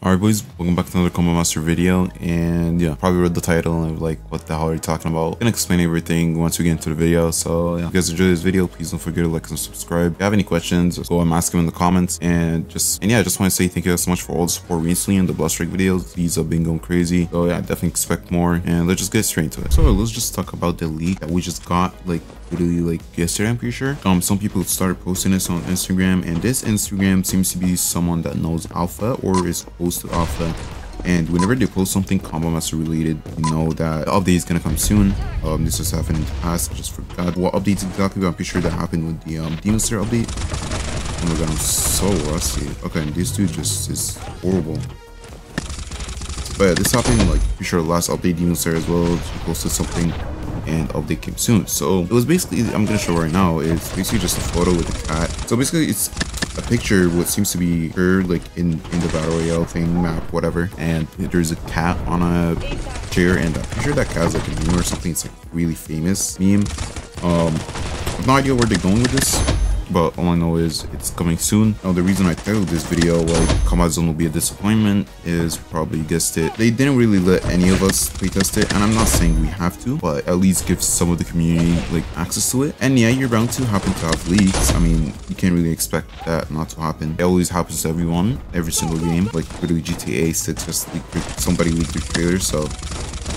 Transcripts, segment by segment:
Alright boys, welcome back to another Combat Master video and yeah, probably read the title and like what the hell are you talking about. I'm gonna explain everything once we get into the video. So yeah, if you guys enjoy this video, please don't forget to like and subscribe. If you have any questions, go and ask them in the comments and just and yeah, I just want to say thank you guys so much for all the support recently in the Blood Strike videos. These have been going crazy. So yeah, I definitely expect more and let's just get straight into it. So let's just talk about the leak that we just got like literally like yesterday i'm pretty sure. Um some people started posting this on instagram and this instagram seems to be someone that knows alpha or is close to alpha. And whenever they post something combat master related you know that the update is gonna come soon. Um this has happened in the past i just forgot what updates exactly but i'm pretty sure that happened with the um demon slayer update. Oh my god i'm so rusty. Okay and this dude just is horrible. But yeah, this happened like pretty sure last update demon slayer as well he posted something and update came soon. So it was basically, I'm gonna show right now, it's basically just a photo with a cat. So basically it's a picture what seems to be her like in in the battle royale thing map whatever and there's a cat on a chair and i'm pretty sure that is like a meme or something it's like really famous meme um I have no idea where they're going with this but all I know is it's coming soon. Now the reason I titled this video like Combat Zone will be a disappointment is probably guessed it. They didn't really let any of us playtest it and I'm not saying we have to but at least give some of the community like access to it. And yeah you're bound to happen to have leaks. I mean you can't really expect that not to happen. It always happens to everyone every single game like literally GTA 6 just leaked somebody leaked their trailer so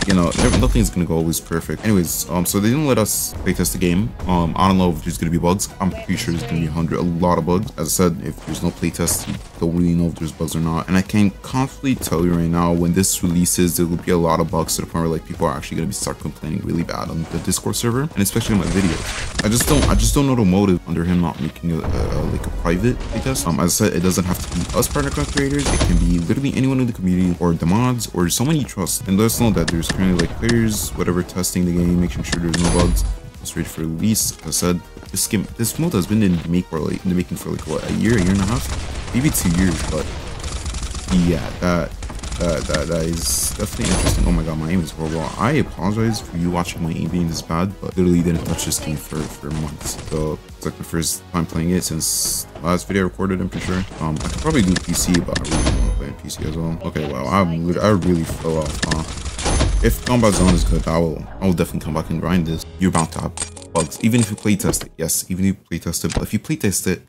you know, nothing's gonna go always perfect. Anyways, um, so they didn't let us playtest the game. Um, I don't know if there's gonna be bugs. I'm pretty sure there's gonna be a hundred, a lot of bugs. As I said, if there's no playtest, you don't really know if there's bugs or not. And I can confidently tell you right now, when this releases, there will be a lot of bugs to the point where like people are actually gonna be start complaining really bad on the Discord server, and especially on my videos. I just don't, I just don't know the motive under him not making a, a like a private playtest. Um, as I said, it doesn't have to be us partner creators. It can be literally anyone in the community or the mods or someone you trust, and let us know that there's currently like players, whatever, testing the game, making sure there's no bugs. It's ready for release. Like I said, this game, this mode has been in the make for like in the making for like what a year, a year and a half, maybe two years. But yeah, that that that, that is definitely interesting. Oh my god, my aim is horrible. I apologize for you watching my aim being this bad, but literally didn't touch this game for for months. So it's like the first time playing it since last video I recorded. I'm pretty sure. Um, I could probably do PC, but I really want to play on PC as well. Okay, wow, I'm I really fell off. Huh? If Combat Zone is good, I will I will definitely come back and grind this. You're bound to have bugs. Even if you playtest it, yes, even if you playtest it, but if you playtest it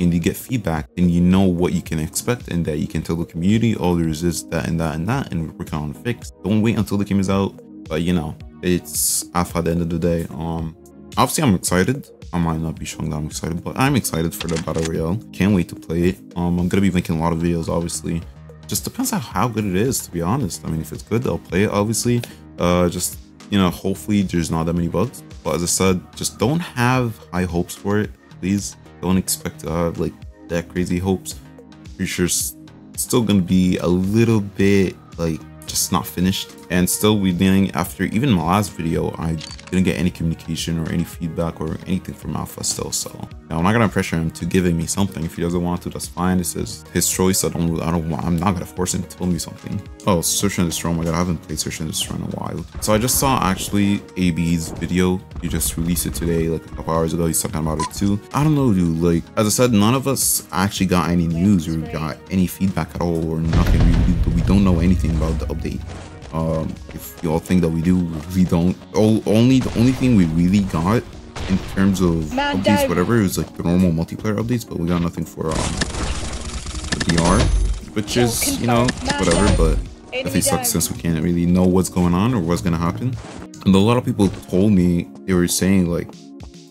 and you get feedback and you know what you can expect and that you can tell the community, oh, there's this, that, and that, and that, and we're working on fix. Don't wait until the game is out. But you know, it's alpha at the end of the day. Um, obviously I'm excited. I might not be showing that I'm excited, but I'm excited for the Battle Royale. Can't wait to play it. Um, I'm gonna be making a lot of videos, obviously just depends on how good it is to be honest. I mean if it's good i'll play it obviously. Uh just you know hopefully there's not that many bugs. But as i said just don't have high hopes for it please. Don't expect to have like that crazy hopes. Pretty sure still gonna be a little bit like just not finished and still we didn't after even my last video i didn't get any communication or any feedback or anything from alpha still so. Now i'm not gonna pressure him to giving me something. If he doesn't want to that's fine. This is his choice. I don't i don't want i'm not gonna force him to tell me something. Oh search and destroy oh my god i haven't played search and destroy in a while. So i just saw actually ab's video. He just released it today like a couple hours ago. He's talking about it too. I don't know dude. Like as i said none of us actually got any news or got any feedback at all or nothing we, we don't know anything about the update um, if y'all think that we do, we don't. Oh, only the only thing we really got in terms of Man updates, died. whatever, is like the normal multiplayer updates, but we got nothing for um the VR, which is you know whatever. But definitely sucks since we can't really know what's going on or what's gonna happen. And a lot of people told me they were saying like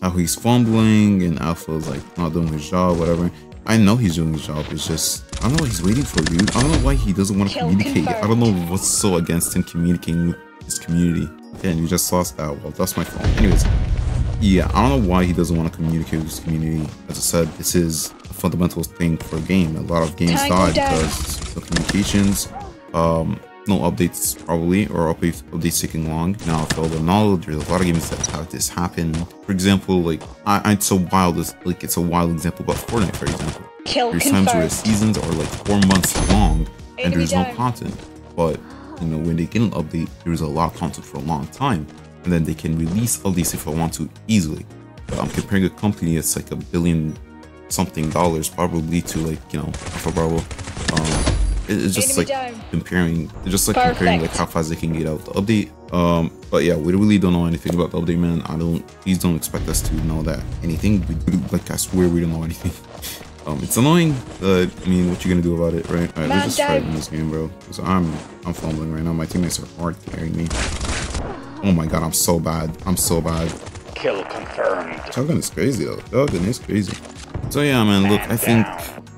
how he's fumbling and Alpha's like not doing his job, whatever. I know he's doing his job. It's just I don't know what he's waiting for, dude. I don't know why he doesn't want to communicate. Confirmed. I don't know what's so against him communicating with his community. And you just lost that. Well, that's my fault. Anyways, yeah, I don't know why he doesn't want to communicate with his community. As I said, this is a fundamental thing for a game. A lot of games die because the communications. Um, no updates probably or updates updates taking long now for all the knowledge there's a lot of games that have this happen for example like I, it's a wild like it's a wild example but fortnite for example Kill there's confirmed. times where the seasons are like four months long and there's no content but you know when they get an update there's a lot of content for a long time and then they can release updates if i want to easily but i'm comparing a company that's like a billion something dollars probably to like you know alpha bravo um it's just Enemy like down. comparing, just like comparing like how fast they can get out the update. Um, but yeah, we really don't know anything about the update, man. I don't. Please don't expect us to know that anything. We, like I swear we don't know anything. Um, it's annoying, but I mean, what you gonna do about it, right? All right, Man let's just try down. in this game, bro. Cause I'm I'm fumbling right now. My teammates are hard carrying me. Oh my god, I'm so bad. I'm so bad. Kill confirmed. Shotgun is crazy though. Shotgun is crazy. So yeah, man. Look, I think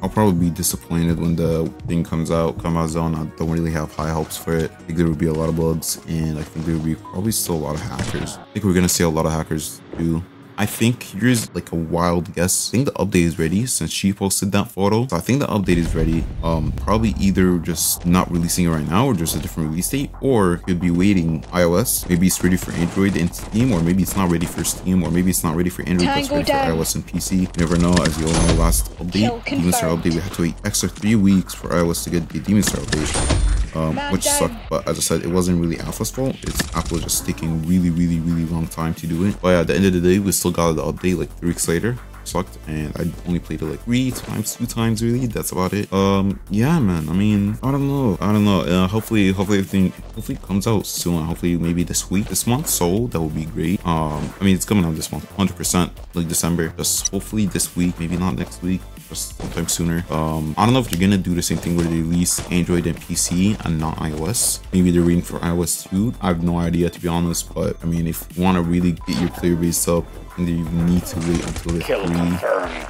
I'll probably be disappointed when the thing comes out. Combat Zone. I don't really have high hopes for it. I think there will be a lot of bugs, and I think there will be probably still a lot of hackers. I think we're gonna see a lot of hackers too. I think here's like a wild guess. I think the update is ready since she posted that photo. So I think the update is ready. Um, probably either just not releasing it right now or just a different release date, or could be waiting iOS. Maybe it's ready for Android and Steam, or maybe it's not ready for Steam, or maybe it's not ready for Android, but it's ready down. for iOS and PC. You never know. As you all know, last update, Demon Star update, we had to wait extra three weeks for iOS to get the Demon Star update um, which sucked. But as I said, it wasn't really Apple's fault. It's Apple just taking really, really, really long time to do it. But yeah, at the end of the day, we still got the update like three weeks later. Sucked, and I only played it like three times, two times really. That's about it. Um, yeah, man. I mean, I don't know. I don't know. Uh, hopefully, hopefully everything, hopefully it comes out soon. Hopefully maybe this week, this month. So that would be great. Um, I mean, it's coming out this month, 100% like December. Just hopefully this week, maybe not next week sometime sooner. Um, I don't know if they're gonna do the same thing where they release Android and PC and not iOS. Maybe they're waiting for iOS 2. I have no idea to be honest, but I mean, if you want to really get your player base up, then you need to wait until the three confirmed.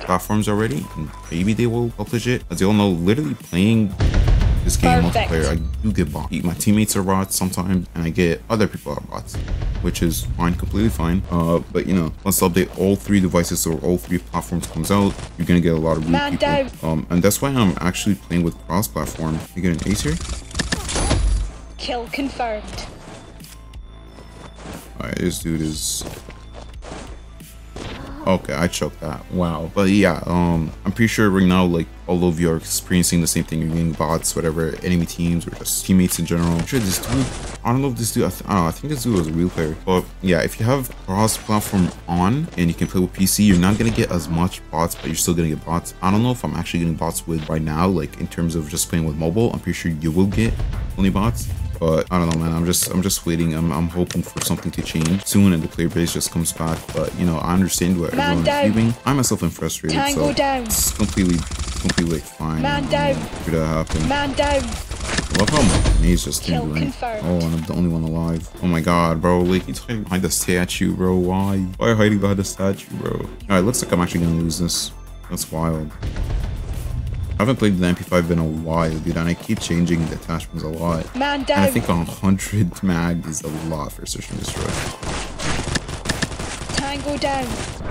platforms are ready, and maybe they will publish it. As you all know, literally playing this game Perfect. multiplayer, I do get bots. My teammates are bots sometimes, and I get other people are bots, which is fine, completely fine. Uh, but you know, once the update all three devices or all three platforms comes out, you're gonna get a lot of real Man people. down. Um, and that's why I'm actually playing with cross-platform. You get an ace here. Kill confirmed. Alright, this dude is Okay, I choked that. Wow. But yeah, um, I'm pretty sure right now, like, all of you are experiencing the same thing. You're getting bots, whatever, enemy teams, or just teammates in general. I'm sure this dude, I don't know if this dude, I, th- I don't know, I think this dude was a real player. But yeah, if you have cross-platform on and you can play with PC, you're not gonna get as much bots, but you're still gonna get bots. I don't know if I'm actually getting bots with right now, like, in terms of just playing with mobile. I'm pretty sure you will get only bots. But I don't know, man. I'm just I'm just waiting. I'm I'm hoping for something to change soon, and the player base just comes back. But you know, I understand what Man everyone down. is feeling. I myself am frustrated, Tango so down. it's completely completely fine. Man Um, down. Could that happen? Man down. Love how my maze just Kill didn't do anything. Oh, and I'm the only one alive. Oh my god, bro. Like, he's hiding behind the statue, bro. Why? Why are you hiding behind the statue, bro? Alright, looks like I'm actually gonna lose this. That's wild. I haven't played the MP5 in a while, dude, and I keep changing the attachments a lot. Man And I think 100 mag is a lot for Search and Destroy. Tango down.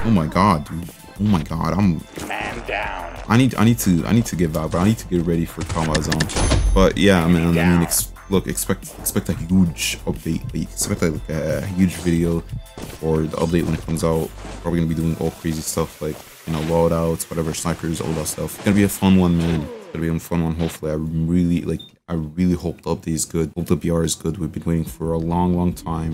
Oh my god, dude. Oh my god, I'm Man down. I need I need to I need to get back, but I need to get ready for combat zone. But yeah, man, I mean, ex look, expect expect a huge update. Like, expect like a huge video for the update when it comes out. Probably gonna be doing all crazy stuff like you know loadouts, whatever, snipers, all that stuff. It's gonna be a fun one, man. It's gonna be a fun one. Hopefully, I really like. I really hope the update is good. Hope the BR is good. We've been waiting for a long, long time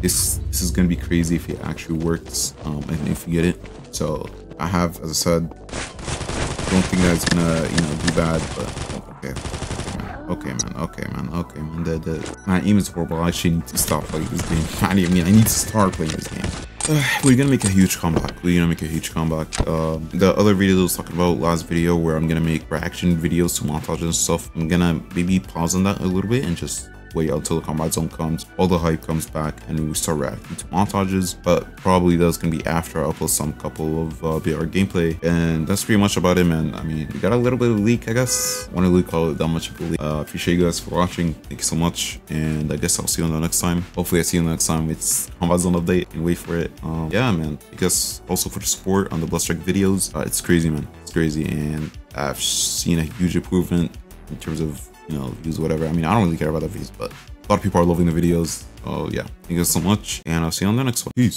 this this is gonna be crazy if it actually works um and if you get it so i have as i said don't think that it's gonna you know do bad but okay okay man okay man okay man the, the my aim is horrible i actually need to stop playing this game i mean i need to start playing this game Uh, we're gonna make a huge comeback. We're gonna make a huge comeback. Um the other video I was talking about last video where i'm gonna make reaction videos to montages and stuff i'm gonna maybe pause on that a little bit and just wait until the combat zone comes, all the hype comes back, and we start reacting to montages. But probably that's gonna be after I upload some couple of uh, BR gameplay, and that's pretty much about it, man. I mean, we got a little bit of leak, I guess. Want to leak call it that much of a leak. Uh, appreciate you guys for watching. Thank you so much, and I guess I'll see you on the next time. Hopefully, I see you next time. It's combat zone update, and wait for it. Um, yeah, man. Because also for the support on the Bloodstrike videos, uh, it's crazy, man. It's crazy, and I've seen a huge improvement in terms of you know views whatever. I mean i don't really care about the views but a lot of people are loving the videos. Oh yeah. Thank you guys so much and i'll see you on the next one. Peace